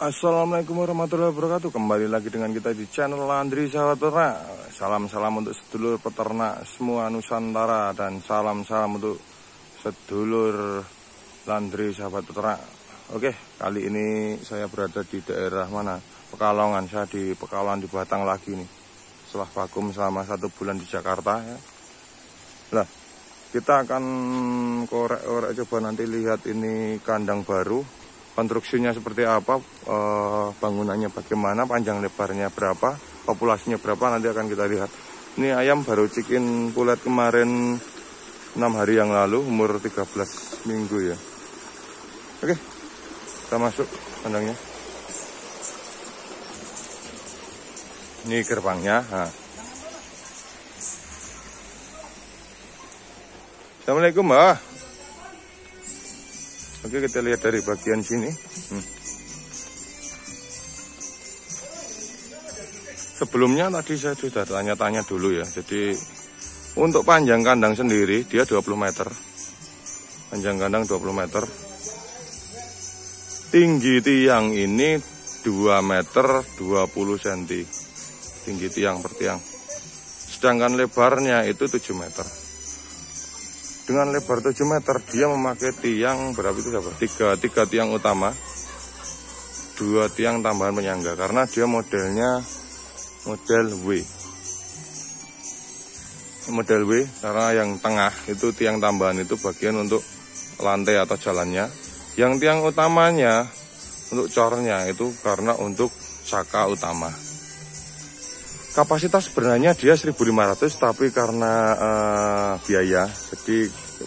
Assalamualaikum warahmatullahi wabarakatuh. Kembali lagi dengan kita di channel Landri Sahabat Peternak Salam-salam untuk sedulur peternak semua Nusantara Dan salam-salam untuk sedulur Landri Sahabat Peternak. Oke, kali ini saya berada di daerah mana? Pekalongan, saya di Pekalongan di Batang lagi nih Setelah vakum selama satu bulan di Jakarta ya. Nah, kita akan korek-korek coba nanti lihat ini kandang baru konstruksinya seperti apa, e, bangunannya bagaimana, panjang lebarnya berapa, populasinya berapa nanti akan kita lihat. Ini ayam baru cikin pulet kemarin 6 hari yang lalu, umur 13 minggu ya. Oke, kita masuk kandangnya. Ini gerbangnya. Nah. Assalamualaikum, Mbak. Oke kita lihat dari bagian sini. Hmm. Sebelumnya tadi saya sudah tanya-tanya dulu ya. Jadi untuk panjang kandang sendiri dia 20 meter. Panjang kandang 20 meter. Tinggi tiang ini 2 meter 20 cm. Tinggi tiang per tiang. Sedangkan lebarnya itu 7 meter dengan lebar 7 meter dia memakai tiang berapa itu berapa? Tiga, tiga tiang utama. Dua tiang tambahan penyangga karena dia modelnya model W. Model W karena yang tengah itu tiang tambahan itu bagian untuk lantai atau jalannya. Yang tiang utamanya untuk cornya itu karena untuk caka utama kapasitas sebenarnya dia 1500 tapi karena uh, biaya jadi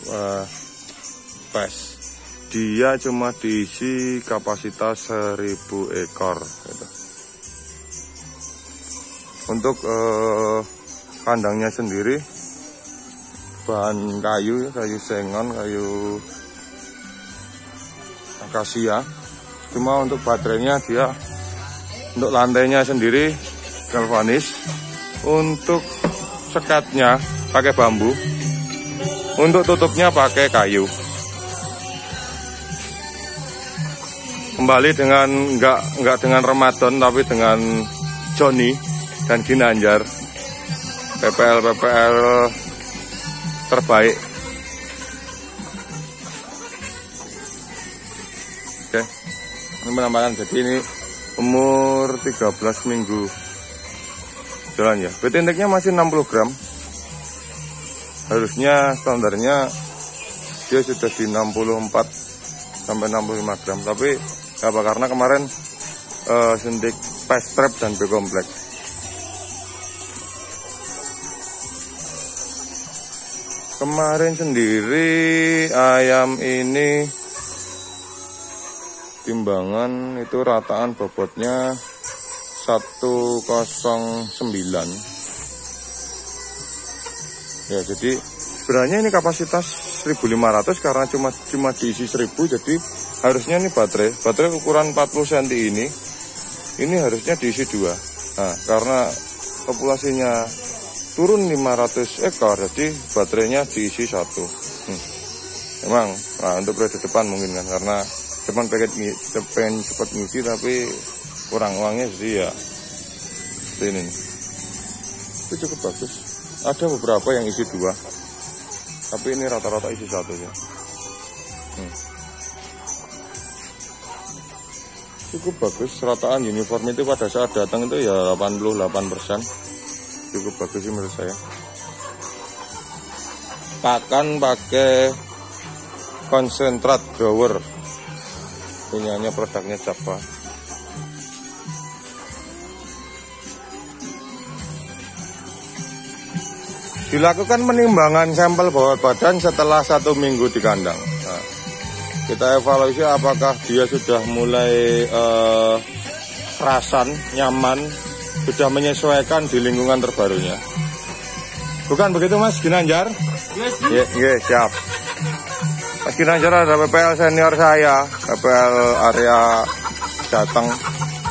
uh, pes dia cuma diisi kapasitas 1000 ekor gitu. untuk uh, kandangnya sendiri bahan kayu kayu sengon kayu akasia cuma untuk baterainya dia untuk lantainya sendiri galvanis untuk sekatnya pakai bambu. Untuk tutupnya pakai kayu. Kembali dengan enggak enggak dengan Ramadan tapi dengan Joni dan Ginanjar. PPL PPL terbaik. Oke ini menambahkan jadi ini umur 13 minggu jalan ya. BT indeksnya masih 60 gram. Harusnya standarnya dia sudah di 64 sampai 65 gram. Tapi apa karena kemarin uh, sendik pace trap dan B kompleks. Kemarin sendiri ayam ini timbangan itu rataan bobotnya 109 ya jadi sebenarnya ini kapasitas 1500 karena cuma cuma diisi 1000 jadi harusnya ini baterai. Baterai ukuran 40 cm ini ini harusnya diisi dua. Nah karena populasinya turun 500 ekor jadi baterainya diisi satu. Hmm. emang nah untuk periode depan mungkin kan karena depan pengen pengen cepat ngisi tapi kurang uangnya sih ya ini. Itu cukup bagus. Ada beberapa yang isi dua. Tapi ini rata-rata isi satu ya. Hmm. cukup bagus. Rataan uniform itu pada saat datang itu ya 88% cukup bagus sih menurut saya. Pakan pakai konsentrat grower punyanya produknya Java Dilakukan penimbangan sampel bawah badan setelah satu minggu di kandang. Nah, kita evaluasi apakah dia sudah mulai uh, kerasan, nyaman, sudah menyesuaikan di lingkungan terbarunya. Bukan begitu Mas Ginanjar? Iya, yes, siap. Mas Ginanjar ada PPL senior saya, PPL area Jateng,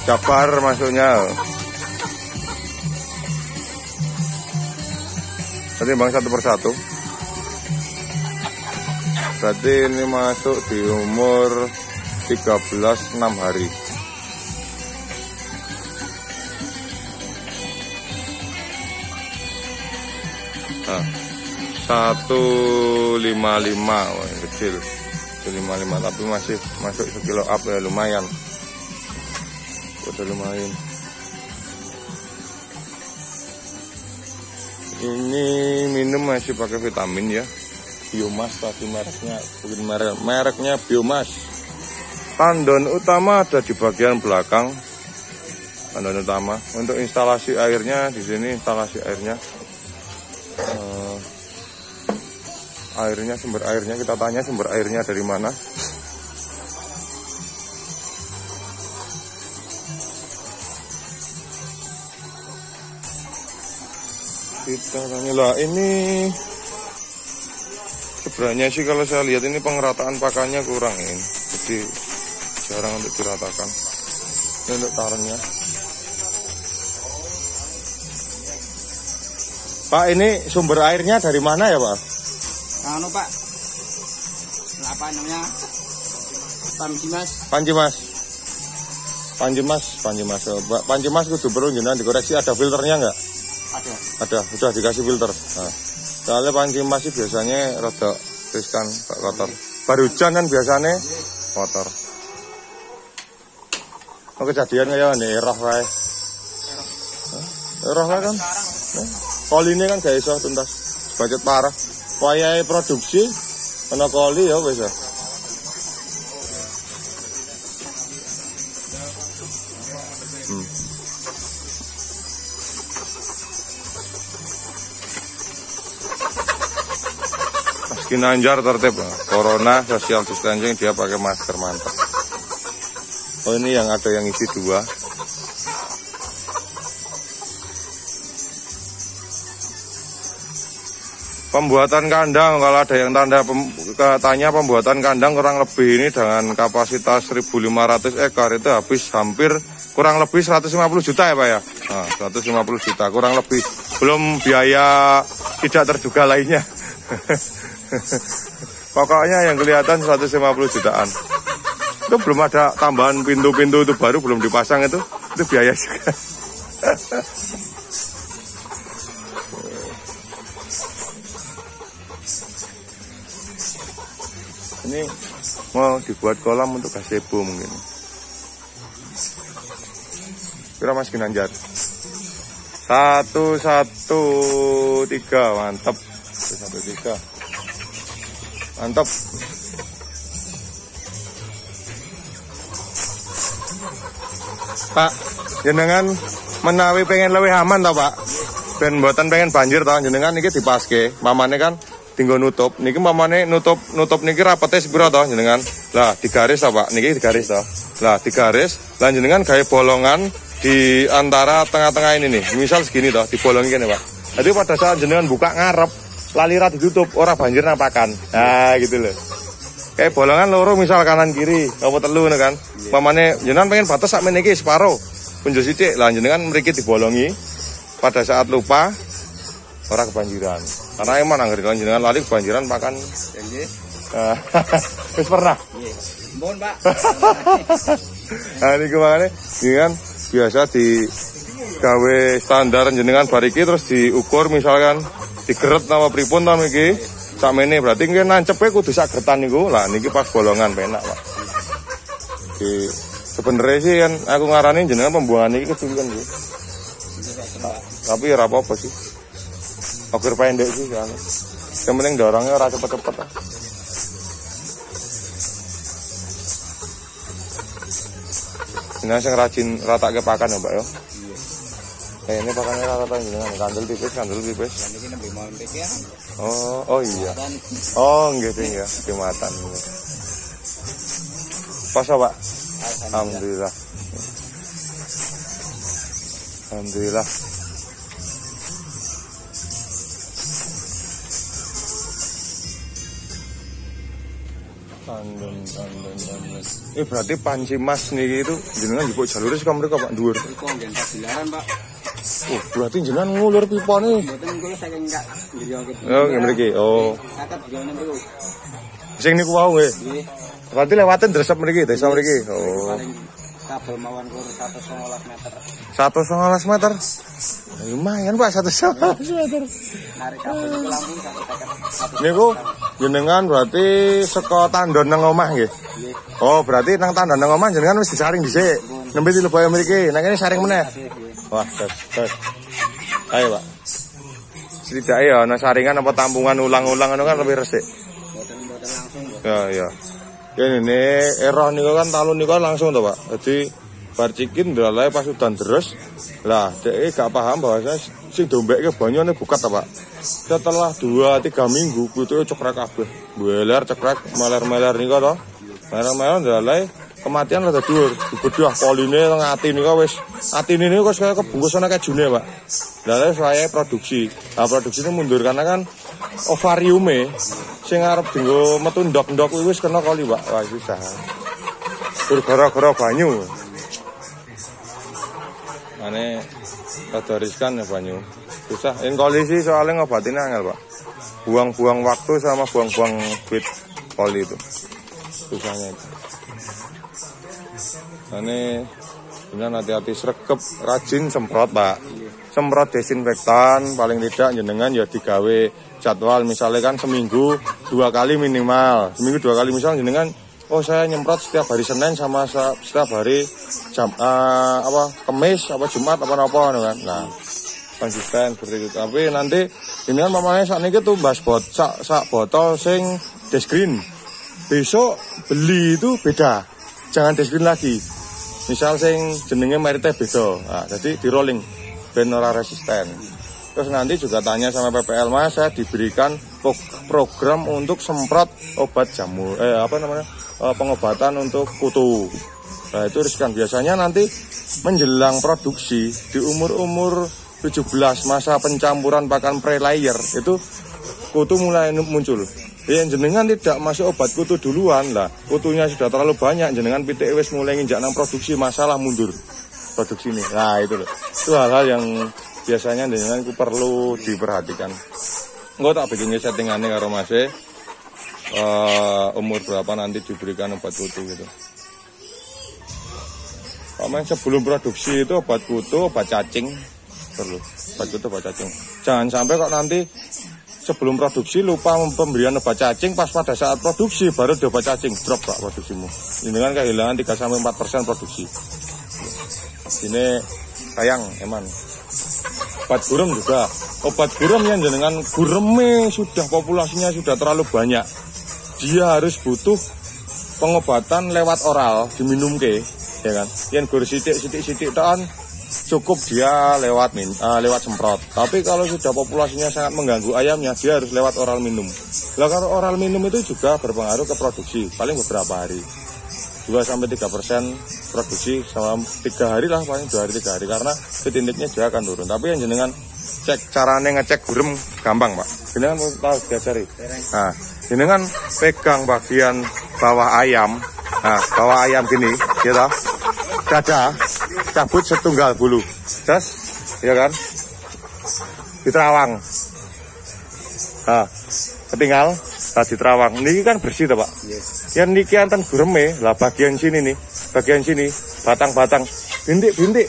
Jabar masuknya. ketimbang satu persatu. Berarti ini masuk di umur 13 6 hari. Nah, 155 Wah, kecil. 155 tapi masih masuk sekilo up ya lumayan. Udah lumayan. Ini minum masih pakai vitamin ya. Biomas tadi mereknya bukan merek mereknya biomas. Tandon utama ada di bagian belakang. Tandon utama. Untuk instalasi airnya di sini instalasi airnya. Uh, airnya sumber airnya kita tanya sumber airnya dari mana kita tanya lah ini sebenarnya sih kalau saya lihat ini pengerataan pakannya kurang ini jadi jarang untuk diratakan ini untuk tarannya Pak ini sumber airnya dari mana ya Pak? Anu Pak, apa namanya? Panji Mas. Panji Mas. Panji Mas, Panji Mas. Panji Mas kudu perlu jenengan dikoreksi ada filternya enggak? Ada. Sudah dikasih filter. Nah, soalnya Panji Mas sih biasanya rada riskan, Pak kotor. Baru hujan kan biasanya kotor. Oh, kejadian kayak nih, erah wae. Erah wae kan? Koli ini kan gak iso tuntas. Budget parah. Wayahe produksi ana koli ya wis. Meski nanjar tertib, corona social distancing dia pakai masker mantap. Oh ini yang ada yang isi dua. Pembuatan kandang kalau ada yang tanda pem, katanya pembuatan kandang kurang lebih ini dengan kapasitas 1.500 ekor itu habis hampir kurang lebih 150 juta ya Pak ya. Nah, 150 juta kurang lebih belum biaya tidak terduga lainnya. Pokoknya yang kelihatan 150 jutaan. Itu belum ada tambahan pintu-pintu itu baru belum dipasang itu. Itu biaya juga. ini mau dibuat kolam untuk gazebo mungkin. Kira mas Ginanjar. Satu satu tiga mantap satu satu tiga mantap. Pak. Jenengan menawi pengen lebih aman tau Pak? Ben buatan pengen banjir tau jenengan ini dipaske. Mamane kan tinggal nutup. Niki mamane nutup nutup niki rapatnya sepiro toh jenengan? Lah digaris toh pak. Niki digaris toh lah digaris. Lah jenengan kayak bolongan di antara tengah-tengah ini nih. Misal segini toh dibolongi kan pak. Jadi pada saat jenengan buka ngarep lali rat ditutup orang banjir nampakan. Nah gitu loh kayak bolongan loro misal kanan kiri apa telu nih kan? Mamane jenengan pengen batas sak meniki separuh. Punjul sidik lah jenengan mereka dibolongi. Pada saat lupa orang kebanjiran. Karena emang anggar jenengan lari kebanjiran makan. Wis pernah? Mohon Pak. nah ini ke mana ini kan biasa di gawe standar jenengan bariki terus diukur misalkan digeret nama pripun ta niki sakmene berarti nggih nancepe kudu sagertan niku lah niki pas bolongan penak Pak di sebenarnya sih kan aku ngarani jenengan pembuangan ini kecil kan Bu. tapi ya apa-apa sih Oker pendek sih kan. Yang penting dorongnya ora cepet-cepet lah. Ini rajin rata ke pakan ya, Mbak ya. Eh, ini pakannya rata ini dengan kandel tipis, kandel tipis. Ini nembe ya. Oh, oh iya. Oh, gitu ya, kematan. Pas Pak. Alhamdulillah. Alhamdulillah. Tandon, tandon, tandon. Eh berarti panci mas nih itu jenengan jupuk jalurnya sih mereka pak. Iku nggih dilaran Pak. Oh berarti jenengan ngulur pipa nih. Oh nggih mriki. Oh. Sing niku wau nggih. Nggih. Berarti lewatin dresep mriki, desa mriki. Oh. Kabel mawon kur 115 meter. 115 meter. Ya, lumayan Pak 115 meter. Narik kabel Niku jenengan berarti saka tandon nang omah nggih. Oh, berarti nang tandon nang omah jenengan wis disaring dhisik. Nembe dileboyo mriki. Nang kene saring meneh. Wah, tes. Ayo, Pak. Setidaknya ya, ana saringan apa tampungan ulang-ulang itu kan lebih resik. Ya, ya. Ya ini erah niku kan talun niku kan langsung to, Pak. Jadi bar ndalae pas udan deres. Lah, dhek gak paham bahwa sing dombekke banyune bukat ta, Pak. Setelah 2 3 minggu kutuke cekrek kabeh. Beler cekrek meler-meler niku to. Meler-meler ndalae kematian rada dhuwur. Dibedah poline teng ati niku wis atine niku wis kaya kebungkus ana kejune, Pak. Lah saya produksi. Nah, produksinya mundur karena kan ovariume sing arep dienggo metu ndok-ndok kuwi wis kena kali, Pak. Wah, susah. Gara-gara banyu. Mane rada riskan ya banyu. Susah. Yang kali sih soalnya ngobatin angel, Pak. Buang-buang waktu sama buang-buang duit koli itu. Susahnya itu. Mane Jangan hati-hati sregep, rajin semprot, Pak. Semprot desinfektan paling tidak jenengan ya digawe jadwal misalnya kan seminggu dua kali minimal. Seminggu dua kali misal jenengan oh saya nyemprot setiap hari Senin sama sa- setiap hari jam eh, apa Kamis apa Jumat apa apa kan. Nah, konsisten seperti itu. Tapi nanti ini kan mamanya saat ini tuh bahas bot, sak, sak botol sing desgreen. Besok beli itu beda. Jangan desgreen lagi. Misal sing jenenge merite beda. Nah, jadi di rolling ben ora resisten. Terus nanti juga tanya sama PPL Mas, saya diberikan pro- program untuk semprot obat jamur, eh apa namanya, eh, pengobatan untuk kutu. Nah itu riskan biasanya nanti menjelang produksi di umur-umur 17 masa pencampuran pakan pre-layer itu kutu mulai muncul. Ya jenengan tidak masuk obat kutu duluan lah. Kutunya sudah terlalu banyak, jenengan pitik wis mulai nginjak nang produksi masalah mundur produksi ini. Nah itu loh. Itu hal-hal yang biasanya jenengan itu perlu diperhatikan. Enggak tak bikin settingannya karo Mas eh, umur berapa nanti diberikan obat kutu gitu. Paman sebelum produksi itu obat kutu, obat cacing perlu. Obat kutu, obat cacing. Jangan sampai kok nanti sebelum produksi lupa pemberian obat cacing pas pada saat produksi baru di obat cacing drop pak produksimu. Ini kan kehilangan 3 sampai 4 persen produksi. Ini sayang eman. Obat gurem juga. Obat gurem yang jenengan gureme sudah populasinya sudah terlalu banyak. Dia harus butuh pengobatan lewat oral diminum ke, ya kan? Yang gur sidik sidik kan cukup dia lewat min, eh, lewat semprot. Tapi kalau sudah populasinya sangat mengganggu ayamnya, dia harus lewat oral minum. Lah kalau oral minum itu juga berpengaruh ke produksi, paling beberapa hari. 2 sampai 3 persen produksi selama tiga hari lah paling dua hari tiga hari karena titiknya dia akan turun. Tapi yang jenengan cek caranya ngecek gurem gampang pak. Jenengan mau tahu diajari. Nah, jenengan pegang bagian bawah ayam. Nah, bawah ayam gini, gitu. Dada, cabut setunggal bulu. Terus, ya kan? Diterawang. Nah, ketinggal, nah, diterawang. Ini kan bersih tuh pak. Yes. Yang niki anten gureme lah bagian sini nih, bagian sini batang-batang bintik-bintik.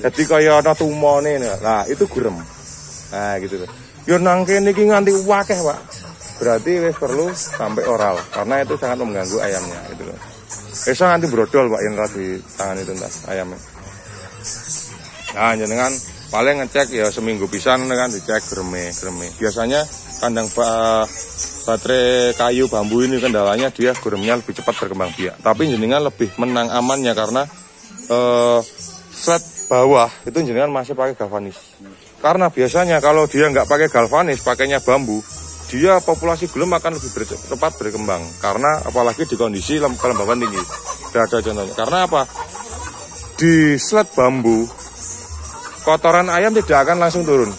Jadi kaya ana tumone Nah, itu gurem. Nah, gitu tuh. Yo nang kene iki nganti wakeh, Pak. Berarti wis perlu sampai oral karena itu sangat mengganggu ayamnya gitu loh. Besok nanti brodol Pak yang di tangan itu entas ayamnya. Nah, jenengan paling ngecek ya seminggu pisan kan dicek greme, greme. Biasanya kandang ba- baterai kayu bambu ini kendalanya dia guremnya lebih cepat berkembang biak. Tapi jenengan lebih menang amannya karena eh flat bawah itu jenengan masih pakai galvanis. Karena biasanya kalau dia nggak pakai galvanis, pakainya bambu, dia populasi gulem akan lebih cepat berkembang. Karena apalagi di kondisi lem- kelembaban tinggi. Tidak ada contohnya. Karena apa? Di slat bambu, kotoran ayam tidak akan langsung turun.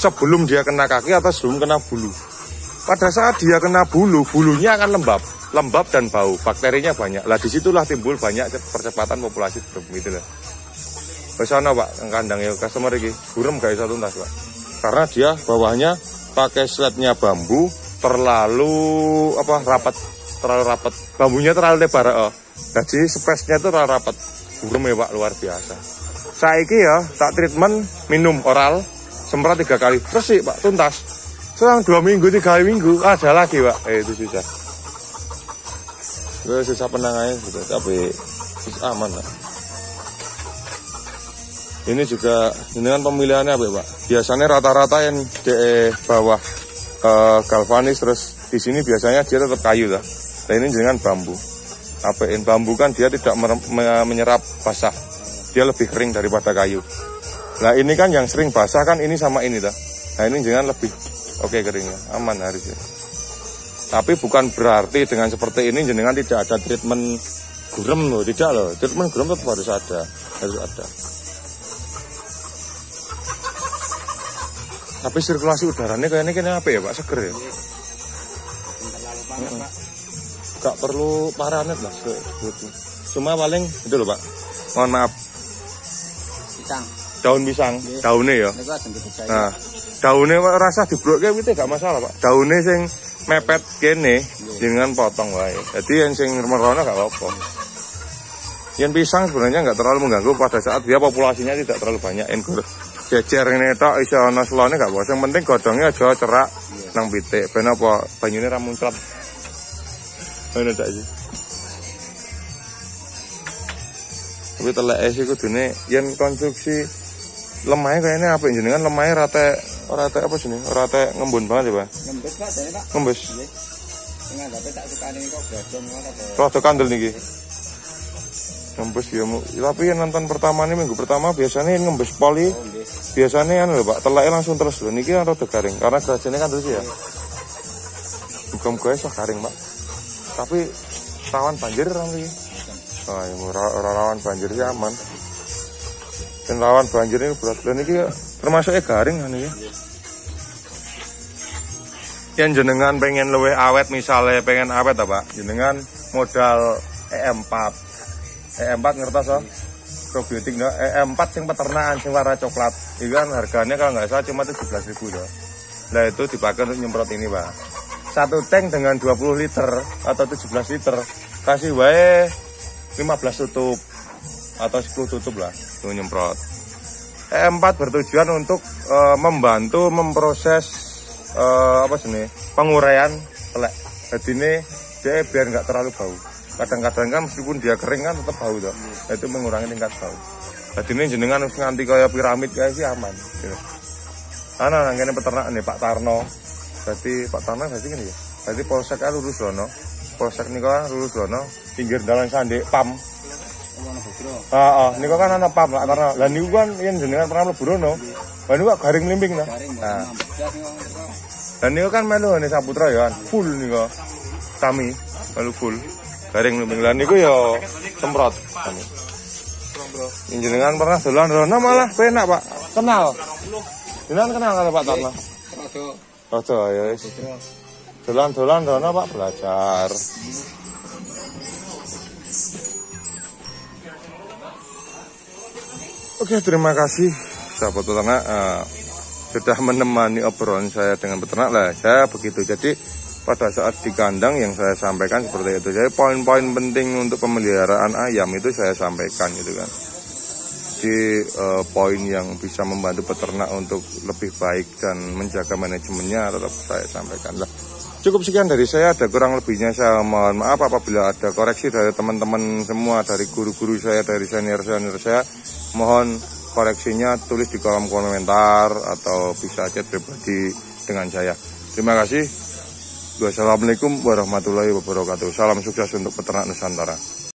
Sebelum dia kena kaki atau sebelum kena bulu. Pada saat dia kena bulu, bulunya akan lembab, lembab dan bau. Bakterinya banyak. Lah di situlah timbul banyak percepatan populasi gurem gitu loh. Wis ana Pak, kandang ya customer iki. Gurem gak iso tuntas, Pak. Karena dia bawahnya pakai sletnya bambu terlalu apa rapat, terlalu rapat. Bambunya terlalu lebar, oh. Jadi space-nya itu terlalu rapat. gurem ya pak luar biasa saiki ya tak treatment minum oral semprot tiga kali. Resik pak tuntas. Selang dua minggu tiga minggu ada lagi pak. Eh itu susah. Gue susah penangannya gitu. Tapi aman lah ini juga dengan pemilihannya apa pak. Biasanya rata-rata yang di bawah uh, galvanis terus di sini biasanya dia tetap kayu lah nah ini dengan bambu. Apain bambu kan dia tidak menyerap basah dia lebih kering daripada kayu nah ini kan yang sering basah kan ini sama ini dah nah ini jangan lebih oke okay, keringnya aman harusnya tapi bukan berarti dengan seperti ini jenengan tidak ada treatment gurem loh tidak loh treatment gurem tetap harus ada harus ada Tapi sirkulasi udaranya kayaknya kayaknya apa ya Pak? Seger ya? Gak perlu paranet lah sebetulnya. Cuma paling itu loh Pak. Mohon maaf. Pisang. Daun pisang, daunnya ya. Nah, daunnya rasa dibrok kayak gitu gak masalah Pak. Daunnya sing mepet kene yeah. dengan potong wae. Jadi yang sing merono gak apa-apa. Yang pisang sebenarnya nggak terlalu mengganggu pada saat dia populasinya tidak terlalu banyak. Enggur jejer ini tok iso ana selone gak apa. Sing penting godhongnya aja cerak nang pitik ben apa banyune ra muncrat. Ngono tak sih. Tapi telek es iku dene yen konstruksi lemahnya kayaknya apa jenengan lemahnya rata rata apa sini rata ngembun banget ya pak? Ngembus pak jadi pak. Ngembus. Tapi tak suka nih kok gadong Rodo kandel nih ngembes ya tapi yang nonton pertama nih minggu pertama biasanya ngembes poli. Oh, biasanya kan lho Pak telaknya langsung terus loh niki kan rada garing karena gerajane kan terus ya. Bukan gue so garing Pak. Tapi rawan banjir kan oh ya rawan banjir ya aman. Dan rawan banjir ini berat. Dan ini termasuknya garing kan ya yang jenengan pengen luwe awet misalnya pengen awet apa? Jenengan modal EM4 E4 ngertos so? probiotik no? E4 sing peternakan sing warna coklat. Itu kan harganya kalau nggak salah cuma 17 ribu loh nah itu dipakai untuk nyemprot ini pak. Satu tank dengan 20 liter atau 17 liter. Kasih wae 15 tutup atau 10 tutup lah untuk nyemprot E4 bertujuan untuk e, membantu memproses e, apa sih penguraian telek jadi ini dia biar nggak terlalu bau kadang-kadang kan meskipun dia kering kan tetap bau tuh itu mengurangi tingkat bau jadi ini jenengan nganti kayak piramid kayak sih aman gitu. Ana nang peternak nih Pak Tarno. Berarti Pak Tarno berarti kan ya. Berarti polsek kan lurus lono. Polsek nika lurus lono, pinggir dalan sandek pam. Ah, ah, niku kan ana pam Pak Tarno. Lah niku kan yen jenengan pernah mlebu rono. Lah niku garing limbing nah. Nah. Dan niku kan melu nih Saputra ya kan. Full niku. Kami melu full garing luminglan niku ya semprot jenengan pernah dolan rono malah penak Pak kenal jenengan kenal karo Pak Tarno Rodo ya wis dolan-dolan rono Pak belajar Oke terima kasih sahabat peternak uh, sudah menemani obrolan saya dengan peternak lah saya begitu jadi pada saat di kandang yang saya sampaikan seperti itu. Jadi poin-poin penting untuk pemeliharaan ayam itu saya sampaikan gitu kan. Di uh, poin yang bisa membantu peternak untuk lebih baik dan menjaga manajemennya tetap saya sampaikan lah. Cukup sekian dari saya, ada kurang lebihnya saya mohon maaf apabila ada koreksi dari teman-teman semua, dari guru-guru saya, dari senior-senior saya. Mohon koreksinya tulis di kolom komentar atau bisa chat pribadi dengan saya. Terima kasih. Wassalamualaikum warahmatullahi wabarakatuh. Salam sukses untuk peternak Nusantara.